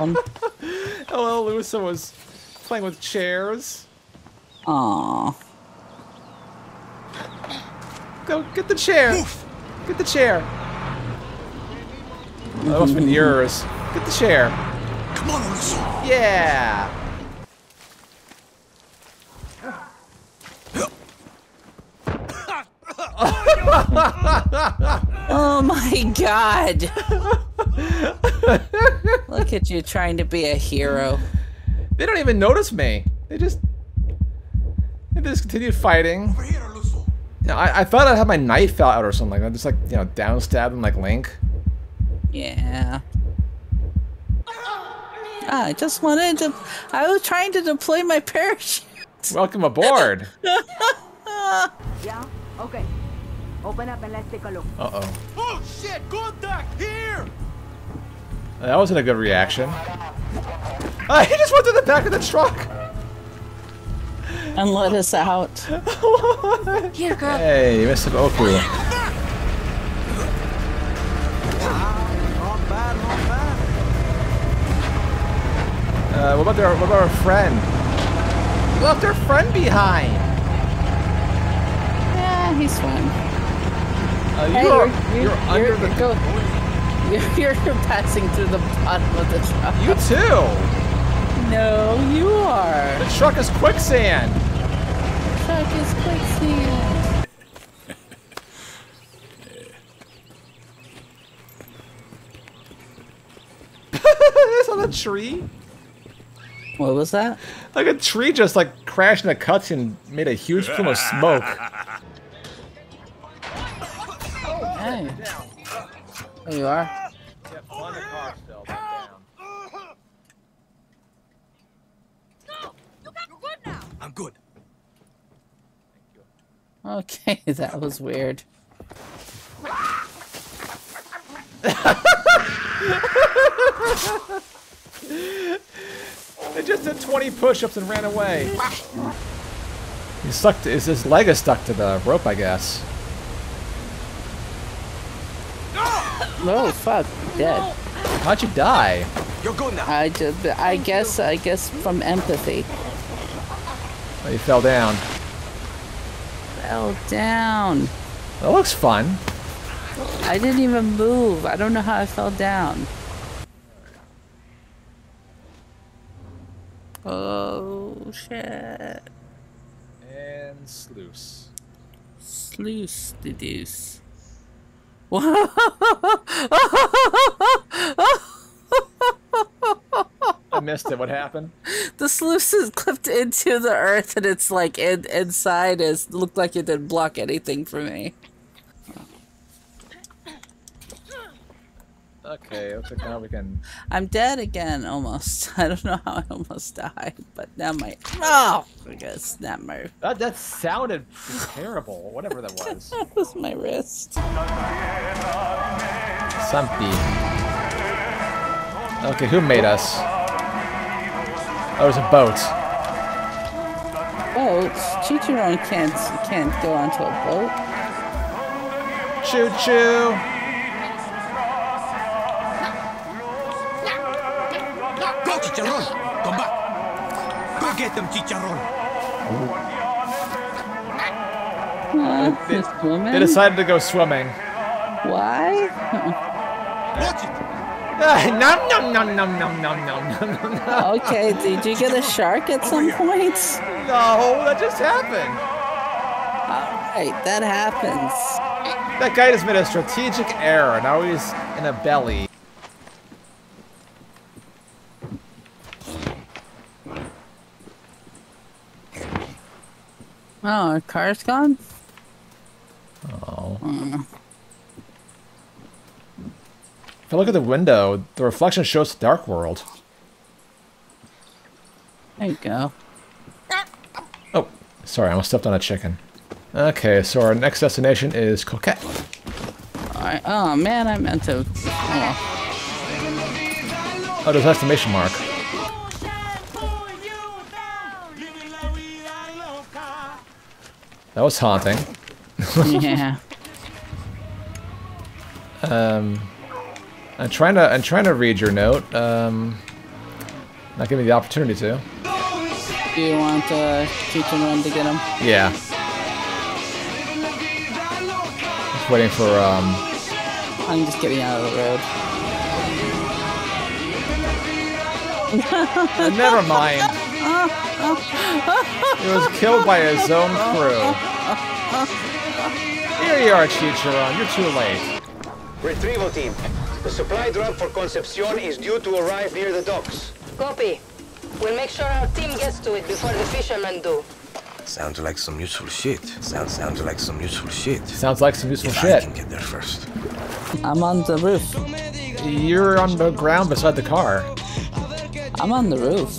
happen. Hello, Lusa was playing with chairs. Aww. Go get the chair. Get the chair. That must have been yours. Get the chair. Come on, Luso. Yeah. Oh my god. Look at you trying to be a hero. They don't even notice me. They just they just continue fighting. Over here, Luso. You know, I, I thought I had my knife out or something. I just like you know down stab them like Link. Yeah. Ah, I just wanted to. I was trying to deploy my parachute. Welcome aboard. Yeah? Okay. Open up and let's take a look. Uh oh. Oh shit! Contact here. That wasn't a good reaction. Uh, he just went to the back of the truck. And let us out. Here, girl. Hey, Mr. Oku. Not bad. Uh, what about their what about our friend? We left our friend behind. Yeah, he's fine. Uh, Hey, you're, you're, you're, under you're, the. you're, go, you're, you're passing through the bottom of the truck. You too. No, you are. The truck is quicksand. The truck is quicksand. it's on a tree. What was that? Like a tree just like crashed in a cutscene, and made a huge plume of smoke. Hey. There you are. I'm good. Okay, that was weird. They just did 20 push-ups and ran away. He stuck to, his, his leg is stuck to the rope, I guess. Oh fuck, dead. How'd you die? You're good now. I just, I guess, I guess from empathy. Oh, you fell down. Fell down. That looks fun. I didn't even move. I don't know how I fell down. Oh shit. And sluice. Sluice the deuce. I missed it. What happened? The sluice is clipped into the earth and it's like in, inside is looked like it didn't block anything for me. Okay, okay, now we can. I'm dead again almost. I don't know how I almost died, but now my oh I guess snap my That that sounded terrible. Whatever that was. that was my wrist. Something. Okay, who made us? Oh, there's a boat. Oh, Boats. Chicharron can't can't go onto a boat. Choo choo choo. Chicharron. Come back. Go get them, Chicharron. Uh, this woman. They decided to go swimming. Why? Watch it. Ah, nom nom nom nom nom nom nom nom nom. okay, did you get a shark at some point? No, that just happened. Alright, that happens. That guy just made a strategic error. Now he's in a belly. Oh, our car's gone? Oh. Hmm. If I look at the window, the reflection shows the dark world. There you go. Oh, sorry, I almost stepped on a chicken. Okay, so our next destination is Coquette. Alright. Oh man, I meant to. Oh. Oh, there's an exclamation mark. That was haunting. yeah. Um, I'm trying to I'm trying to read your note. Um, Not giving me the opportunity to. Do you want uh, Chicharron to get him? Yeah. Just waiting for, um... I'm just getting out of the road. never mind. He was killed by his own crew. Here you are, Chicharron. You're too late. Retrieval team. The supply drop for Concepcion is due to arrive near the docks. Copy. We'll make sure our team gets to it before the fishermen do. Sounds like some useful shit. Sounds sounds like some useful shit. Sounds like some useful If I can get there first. I'm on the roof. You're on the ground beside the car. I'm on the roof.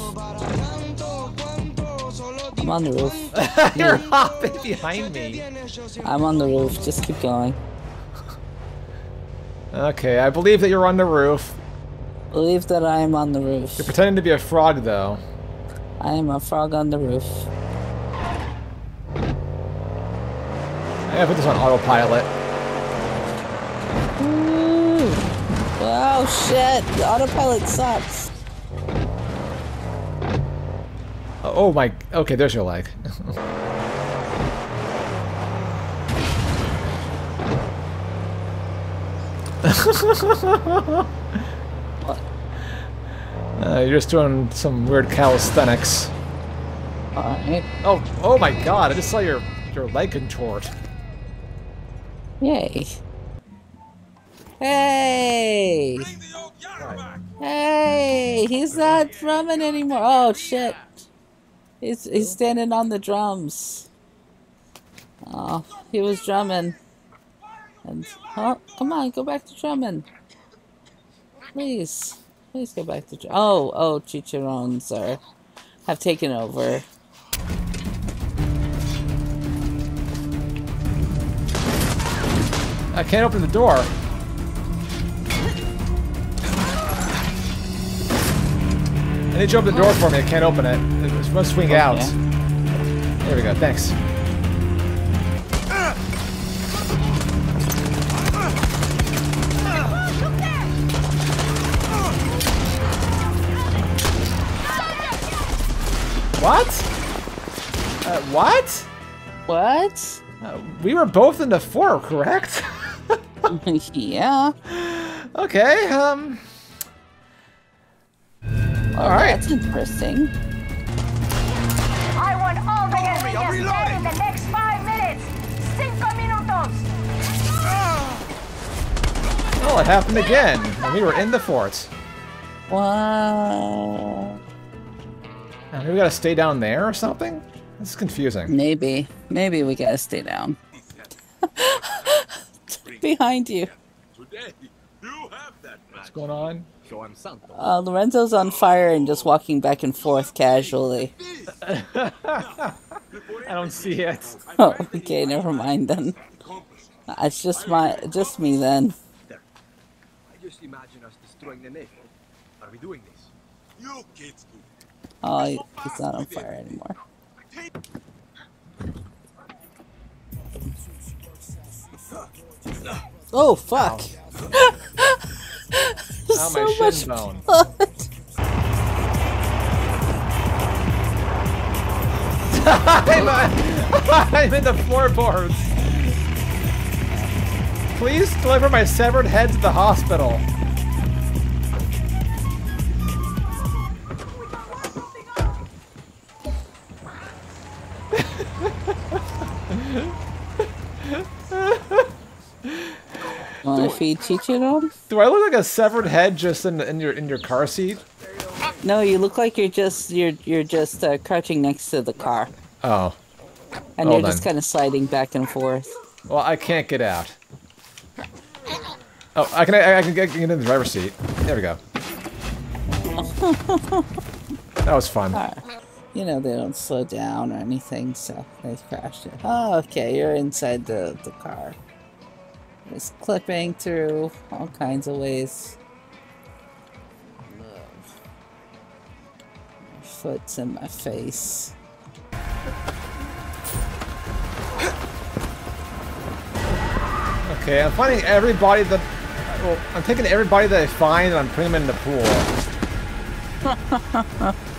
I'm on the roof. You're hopping behind me. I'm on the roof. Just keep going. Okay, I believe that you're on the roof. Believe that I am on the roof. You're pretending to be a frog, though. I am a frog on the roof. I gotta put this on autopilot. Ooh. Oh shit! The autopilot sucks. Oh, oh my... Okay, there's your leg. Uh, you're just doing some weird calisthenics. Alright. Oh, oh my god, I just saw your, your leg contort. Yay. Hey! Hey! He's not drumming anymore. Oh shit. He's he's standing on the drums. Oh, he was drumming. And oh, come on, go back to drumming. Please. Please go back to drum. Oh, oh, chicharrones are have taken over. I can't open the door. Need you open the door for me. I can't open it. It's supposed to swing out. There we go. Thanks. What? Uh, what? What? Uh, we were both in the four, correct? yeah. okay, um... Well, Alright. That's interesting. I want all the guerrillas dead in the next five minutes. Cinco minutos. Oh, it happened again. And we were in the fort. Wow. Maybe we gotta stay down there or something? This is confusing. Maybe. Maybe we gotta stay down. Behind you. What's going on? Uh, Lorenzo's on fire and just walking back and forth casually. I don't see it. Oh, okay, never mind then. It's just my, just me then. I just imagine us destroying the nation. Are we doing this? You kids do. Oh, he- he's not on fire anymore. Oh fuck! So my much bone. blood. I'm, I'm in the floorboards. Please deliver my severed head to the hospital. Wanna feed Chicharron? Do I look like a severed head just in, in your in your car seat? No, you look like you're just you're you're just uh, crouching next to the car, Oh, and Oh, you're just kind of sliding back and forth. well, I can't get out. Oh, I can I, I can get, get in the driver's seat. There we go. That was fun. You know they don't slow down or anything, so they crashed it. Oh, okay, you're inside the the car. Just clipping through all kinds of ways. Love. Your foot's in my face. Okay, I'm finding everybody that. Well, I'm taking everybody that I find and I'm putting them in the pool.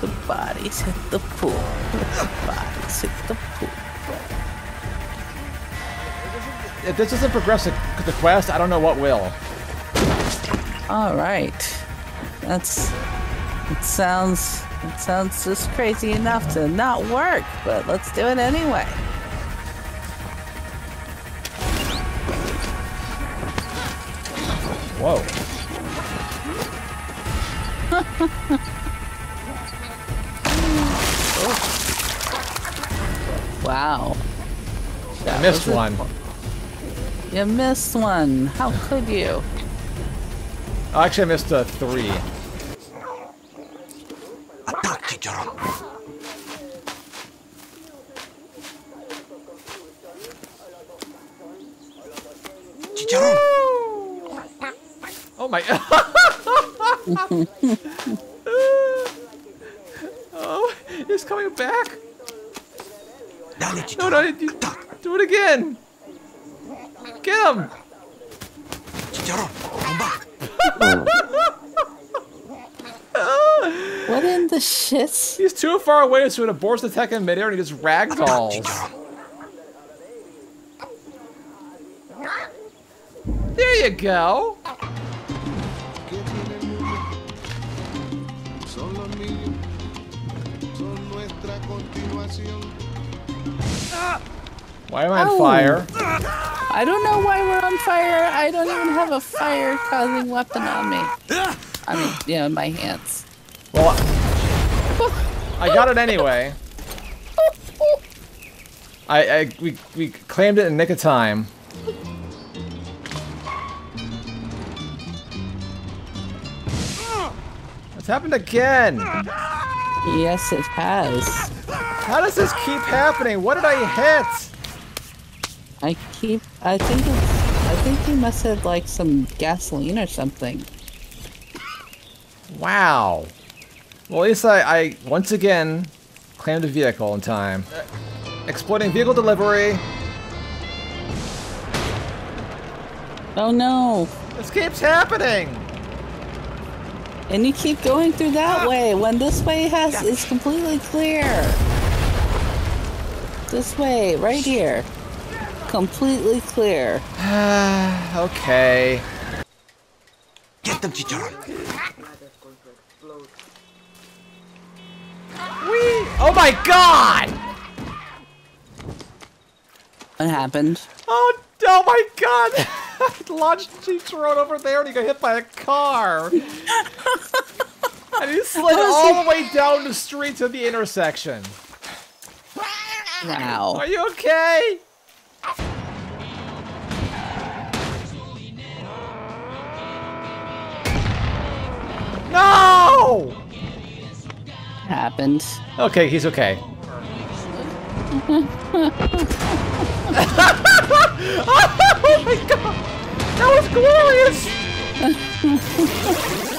The bodies hit the pool. The bodies hit the pool. If this doesn't progress the, the quest, I don't know what will. All right. That's. It sounds. It sounds just crazy enough to not work, but let's do it anyway. Whoa. Wow. I missed one. You missed one. How could you? Oh, actually, I missed uh, three. Attack, Chicharron. Chicharron. Oh my. oh, he's coming back. Dale, No, no, you, do it again. Get him. Chicharron, come back. What in the shit? He's too far away, so it aborts the attack in midair and he just Attack, ragdolls. Chicharron. There you go. que tiene el mundo son los niños, son nuestra continuación. Why am I on Ow. fire? I don't know why we're on fire. I don't even have a fire causing weapon on me. I mean, you know, in my hands. Well, I got it anyway. I, I we, we claimed it in nick of time. It's happened again. Yes, it has. How does this keep happening? What did I hit? I keep. I think it's. I think you must have like some gasoline or something. Wow. Well, at least I, I once again claimed a vehicle in time. Uh, exploiting vehicle delivery. Oh no! This keeps happening. And you keep going through that way when this way has is completely clear. This way, right here. Completely clear. okay. Get them, Chicharron. Whee! Oh my god! What happened? Oh, oh my god! I launched Jeep's Road over there and he got hit by a car. and he slid all the way down the street to the intersection. Wow. Are you okay? No! Happened. Okay, he's okay. oh my god! That was glorious!